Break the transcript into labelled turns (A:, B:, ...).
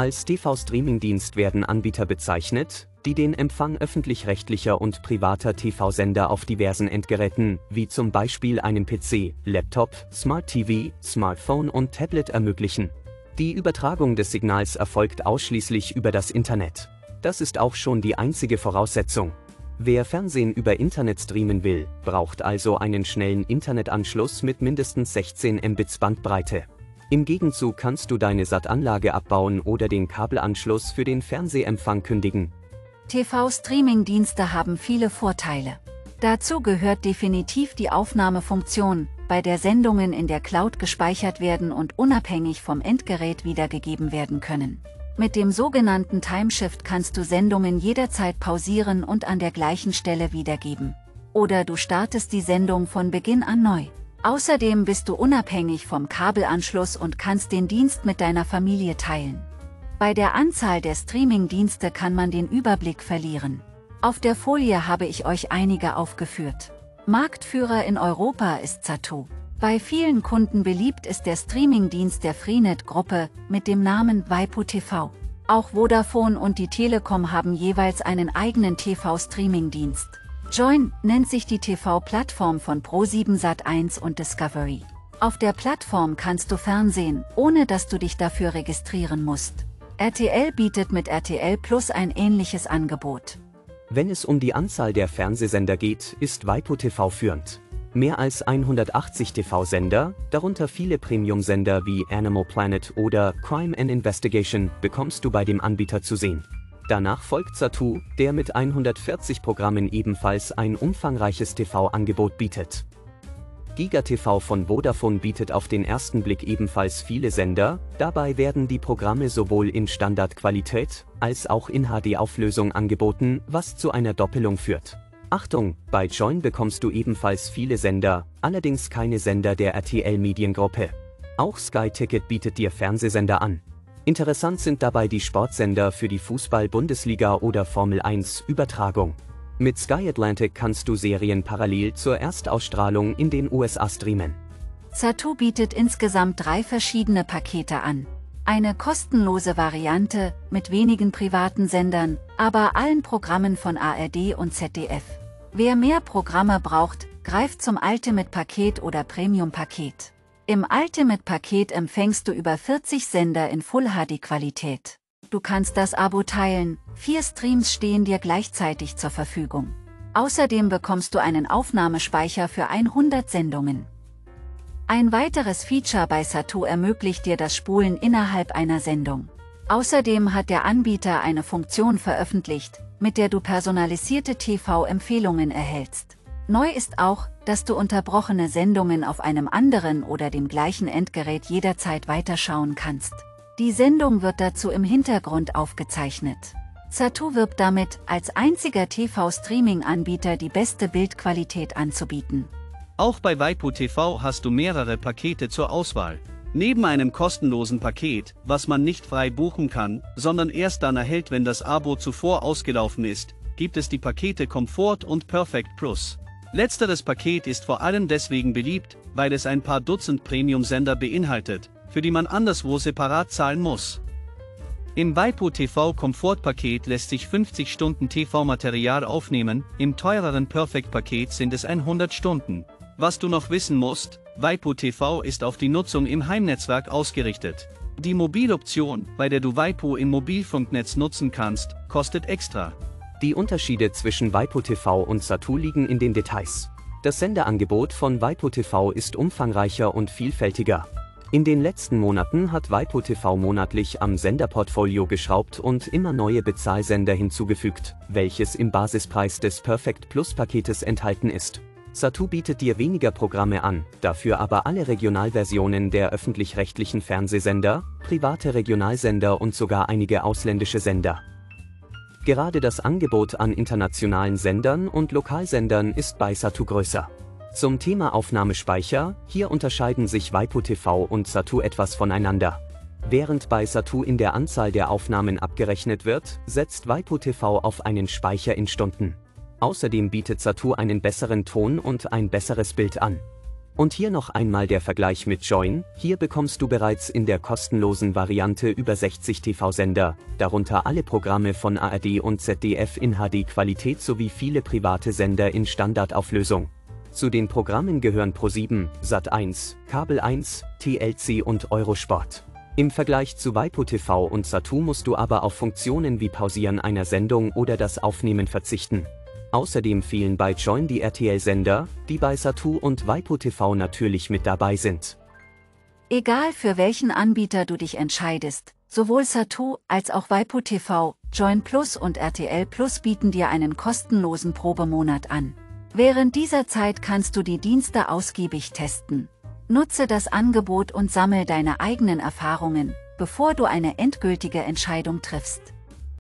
A: Als TV-Streaming-Dienst werden Anbieter bezeichnet, die den Empfang öffentlich-rechtlicher und privater TV-Sender auf diversen Endgeräten, wie zum Beispiel einem PC, Laptop, Smart TV, Smartphone und Tablet ermöglichen. Die Übertragung des Signals erfolgt ausschließlich über das Internet. Das ist auch schon die einzige Voraussetzung. Wer Fernsehen über Internet streamen will, braucht also einen schnellen Internetanschluss mit mindestens 16 Mbits Bandbreite. Im Gegenzug kannst du deine SAT-Anlage abbauen oder den Kabelanschluss für den Fernsehempfang kündigen.
B: TV-Streaming-Dienste haben viele Vorteile. Dazu gehört definitiv die Aufnahmefunktion, bei der Sendungen in der Cloud gespeichert werden und unabhängig vom Endgerät wiedergegeben werden können. Mit dem sogenannten Timeshift kannst du Sendungen jederzeit pausieren und an der gleichen Stelle wiedergeben. Oder du startest die Sendung von Beginn an neu. Außerdem bist du unabhängig vom Kabelanschluss und kannst den Dienst mit deiner Familie teilen. Bei der Anzahl der Streaming-Dienste kann man den Überblick verlieren. Auf der Folie habe ich euch einige aufgeführt. Marktführer in Europa ist Zattoo. Bei vielen Kunden beliebt ist der Streaming-Dienst der Freenet-Gruppe mit dem Namen Waipu TV. Auch Vodafone und die Telekom haben jeweils einen eigenen TV-Streaming-Dienst. Join nennt sich die TV-Plattform von Pro7 Sat1 und Discovery. Auf der Plattform kannst du Fernsehen, ohne dass du dich dafür registrieren musst. RTL bietet mit RTL Plus ein ähnliches Angebot.
A: Wenn es um die Anzahl der Fernsehsender geht, ist Waipo TV führend. Mehr als 180 TV-Sender, darunter viele Premium-Sender wie Animal Planet oder Crime and Investigation, bekommst du bei dem Anbieter zu sehen. Danach folgt Satu, der mit 140 Programmen ebenfalls ein umfangreiches TV-Angebot bietet. GigaTV von Vodafone bietet auf den ersten Blick ebenfalls viele Sender, dabei werden die Programme sowohl in Standardqualität als auch in HD-Auflösung angeboten, was zu einer Doppelung führt. Achtung, bei Join bekommst du ebenfalls viele Sender, allerdings keine Sender der RTL Mediengruppe. Auch Sky Ticket bietet dir Fernsehsender an. Interessant sind dabei die Sportsender für die Fußball-Bundesliga oder Formel 1 Übertragung. Mit Sky Atlantic kannst du Serien parallel zur Erstausstrahlung in den USA streamen.
B: Satu bietet insgesamt drei verschiedene Pakete an. Eine kostenlose Variante mit wenigen privaten Sendern, aber allen Programmen von ARD und ZDF. Wer mehr Programme braucht, greift zum Ultimate-Paket oder Premium-Paket. Im Ultimate-Paket empfängst du über 40 Sender in Full-HD-Qualität. Du kannst das Abo teilen, vier Streams stehen dir gleichzeitig zur Verfügung. Außerdem bekommst du einen Aufnahmespeicher für 100 Sendungen. Ein weiteres Feature bei Satu ermöglicht dir das Spulen innerhalb einer Sendung. Außerdem hat der Anbieter eine Funktion veröffentlicht, mit der du personalisierte TV-Empfehlungen erhältst. Neu ist auch, dass du unterbrochene Sendungen auf einem anderen oder dem gleichen Endgerät jederzeit weiterschauen kannst. Die Sendung wird dazu im Hintergrund aufgezeichnet. Satu wirbt damit, als einziger TV-Streaming-Anbieter die beste Bildqualität anzubieten.
C: Auch bei Waipu TV hast du mehrere Pakete zur Auswahl. Neben einem kostenlosen Paket, was man nicht frei buchen kann, sondern erst dann erhält, wenn das Abo zuvor ausgelaufen ist, gibt es die Pakete Comfort und Perfect Plus. Letzteres Paket ist vor allem deswegen beliebt, weil es ein paar Dutzend Premium-Sender beinhaltet, für die man anderswo separat zahlen muss. Im Waipu TV Komfortpaket lässt sich 50 Stunden TV-Material aufnehmen, im teureren Perfect-Paket sind es 100 Stunden. Was du noch wissen musst, Waipu TV ist auf die Nutzung im Heimnetzwerk ausgerichtet. Die Mobiloption, bei der du Waipu im Mobilfunknetz nutzen kannst, kostet extra.
A: Die Unterschiede zwischen Waipo TV und Satu liegen in den Details. Das Sendeangebot von Waipo TV ist umfangreicher und vielfältiger. In den letzten Monaten hat Waipo TV monatlich am Senderportfolio geschraubt und immer neue Bezahlsender hinzugefügt, welches im Basispreis des Perfect Plus Paketes enthalten ist. Satu bietet dir weniger Programme an, dafür aber alle Regionalversionen der öffentlich-rechtlichen Fernsehsender, private Regionalsender und sogar einige ausländische Sender. Gerade das Angebot an internationalen Sendern und Lokalsendern ist bei Satu größer. Zum Thema Aufnahmespeicher, hier unterscheiden sich Waipu TV und Satu etwas voneinander. Während bei Satu in der Anzahl der Aufnahmen abgerechnet wird, setzt Waipu TV auf einen Speicher in Stunden. Außerdem bietet Satu einen besseren Ton und ein besseres Bild an. Und hier noch einmal der Vergleich mit Join, hier bekommst du bereits in der kostenlosen Variante über 60 TV-Sender, darunter alle Programme von ARD und ZDF in HD-Qualität sowie viele private Sender in Standardauflösung. Zu den Programmen gehören Pro7, Sat1, Kabel 1, TLC und Eurosport. Im Vergleich zu waipu.tv und Satu musst du aber auf Funktionen wie Pausieren einer Sendung oder das Aufnehmen verzichten. Außerdem fehlen bei Join die RTL-Sender, die bei Satu und waipu.tv natürlich mit dabei sind.
B: Egal für welchen Anbieter du dich entscheidest, sowohl Satu als auch waipu.tv, Join Plus und RTL Plus bieten dir einen kostenlosen Probemonat an. Während dieser Zeit kannst du die Dienste ausgiebig testen. Nutze das Angebot und sammel deine eigenen Erfahrungen, bevor du eine endgültige Entscheidung triffst.